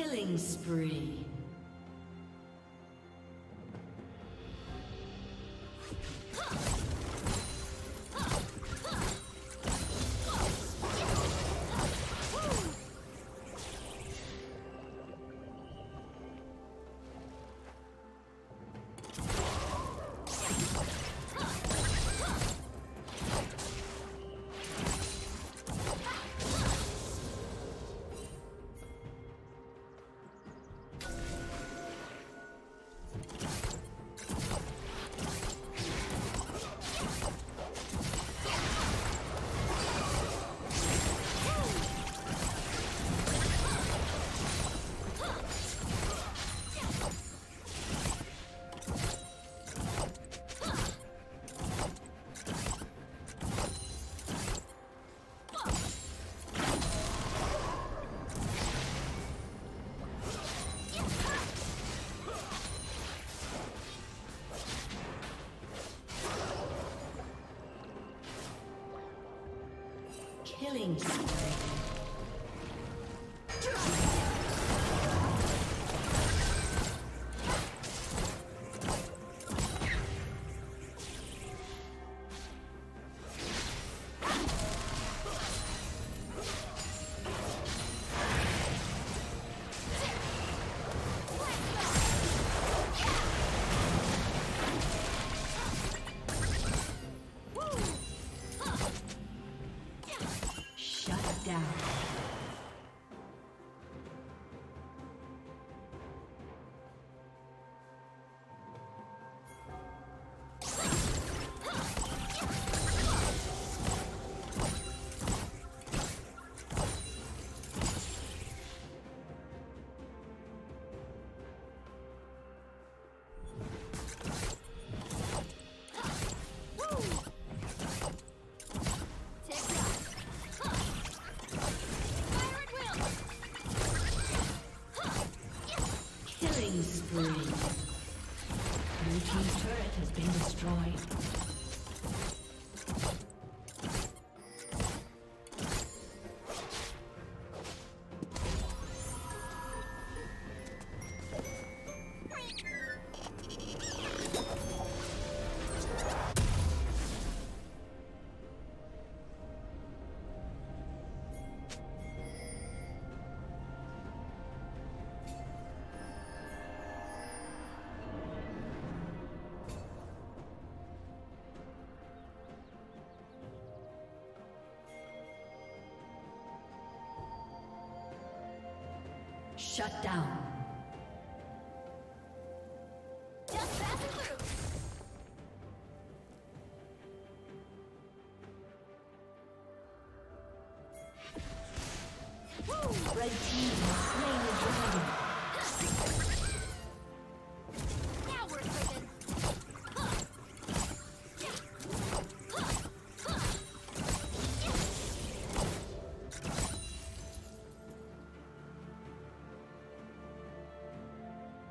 Killing spree. Killing spree. Shut down.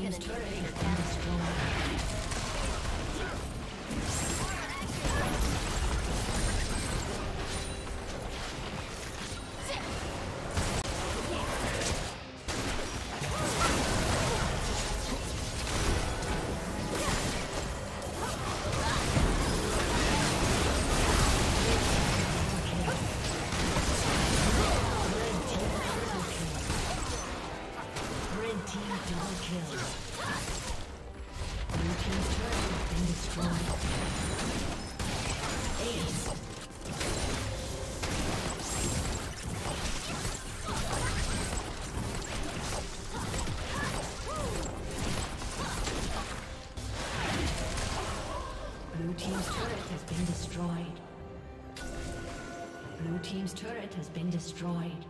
Team's turret been destroyed.